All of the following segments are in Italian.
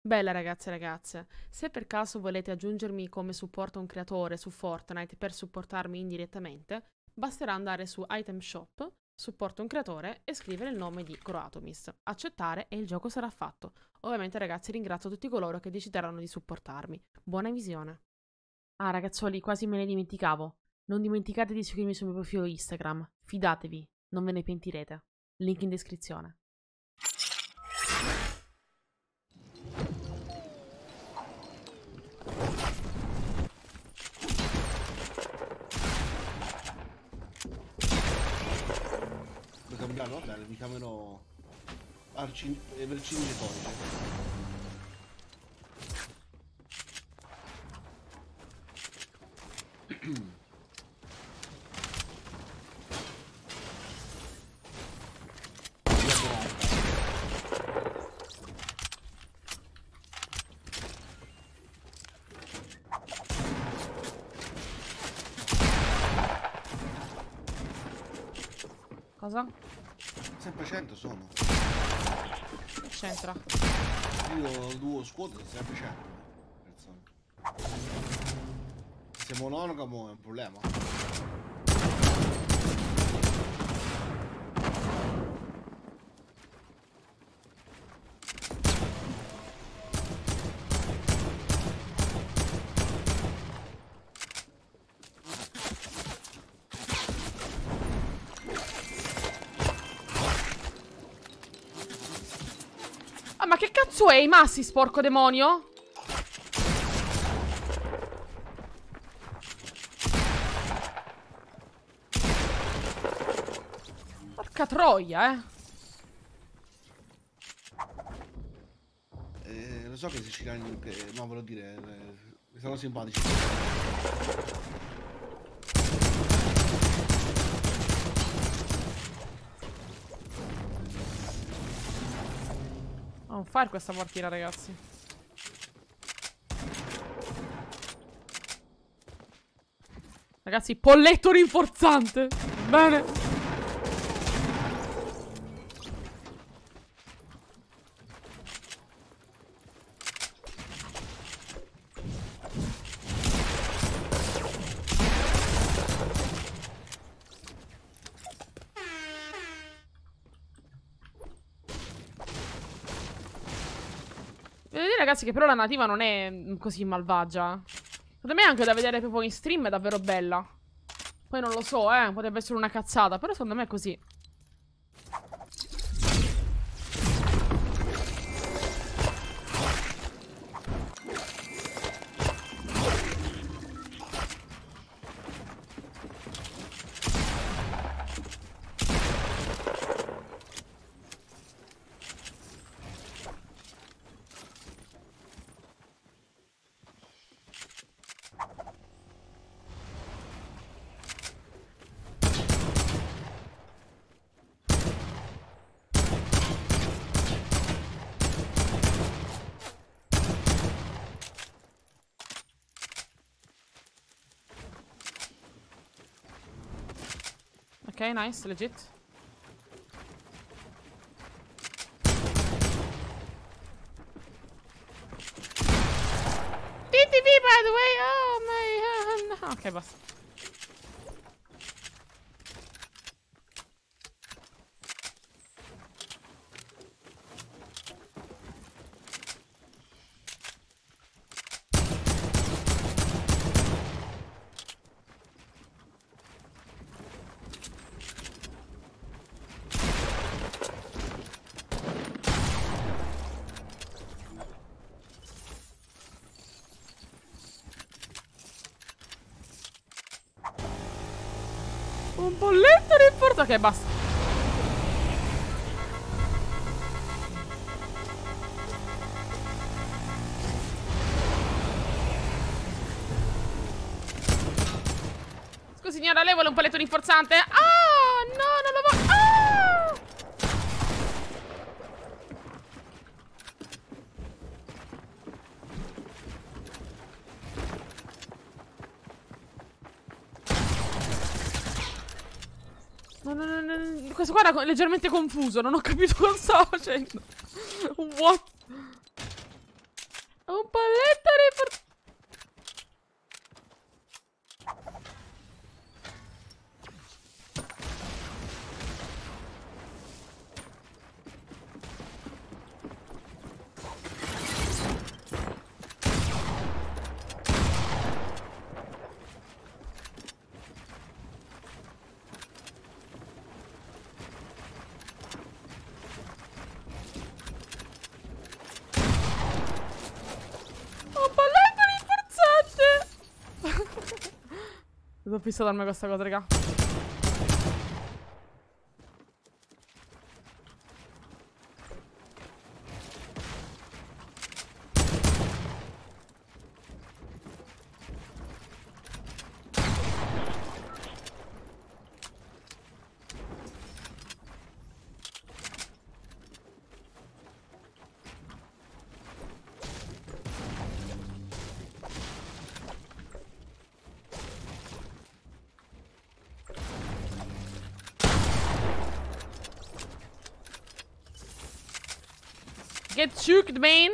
Bella ragazze e ragazze, se per caso volete aggiungermi come supporto un creatore su Fortnite per supportarmi indirettamente, basterà andare su Item Shop, supporto un creatore e scrivere il nome di Croatomis. Accettare e il gioco sarà fatto. Ovviamente ragazzi ringrazio tutti coloro che decideranno di supportarmi. Buona visione. Ah ragazzoli, quasi me ne dimenticavo. Non dimenticate di seguirmi sul mio profilo Instagram. Fidatevi, non ve ne pentirete. Link in descrizione. Lo cambiamo? Bene, mi chiamerò Arci... Vercingetorice. Cosa? Sempre 100 sono. C'entra. Io duo squad sempre 100 persone. Se monogamo è un problema. Cazzo è i massi, sporco demonio? Porca troia, eh. Eh, lo so che i siciliani... No, volevo dire... Eh, sono simpatici. On fire questa partita, ragazzi. Ragazzi, polletto rinforzante. Bene. Devo dire, ragazzi, che però la nativa non è mm, così malvagia. Secondo me anche da vedere proprio in stream è davvero bella. Poi non lo so, eh, potrebbe essere una cazzata, però secondo me è così. Ok, nice, legit. TTV, by the way. Oh my. ok, basta. Un bolletto rinforzato. Ok, basta. Scusi signora, lei vuole un paletto rinforzante? guarda leggermente confuso, non ho capito cosa stavo facendo. What? Un palletto di fortuna. L'ho vista da me questa cosa, raga. Gezoekt, man.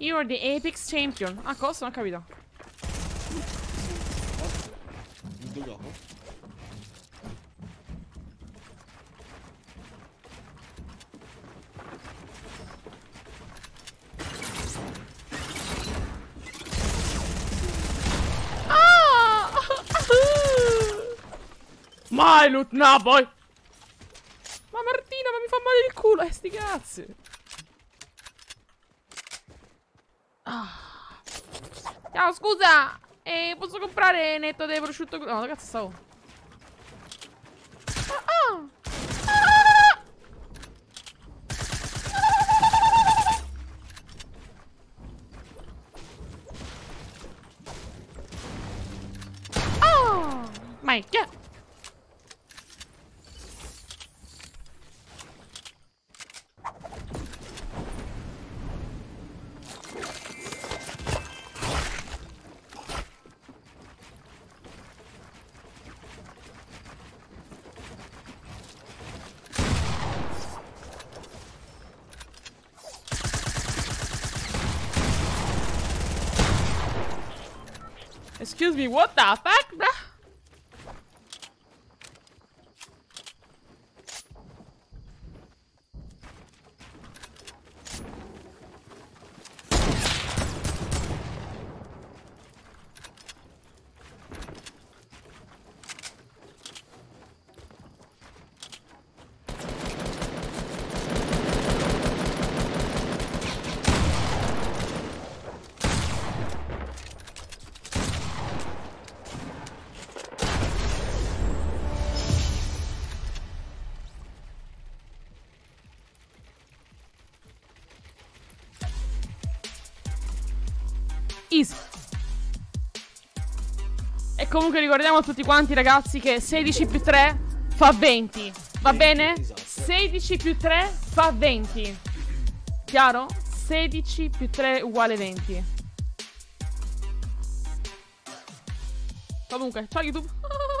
You are the Apex Champion. Ah, cosa? Non ho capito. Ah! Mai loot no, boy! Ma Martina, ma mi fa male il culo, eh, sti cazzi! Ah. Ciao, scusa! Eh, posso comprare netto di prosciutto? No, cazzo stavo? Ah. Ah! Excuse me, what the fuck, comunque ricordiamo a tutti quanti, ragazzi, che 16 più 3 fa 20. Va 20, bene? esatto. 16 più 3 fa 20. Chiaro? 16 più 3 uguale 20. Comunque, ciao YouTube.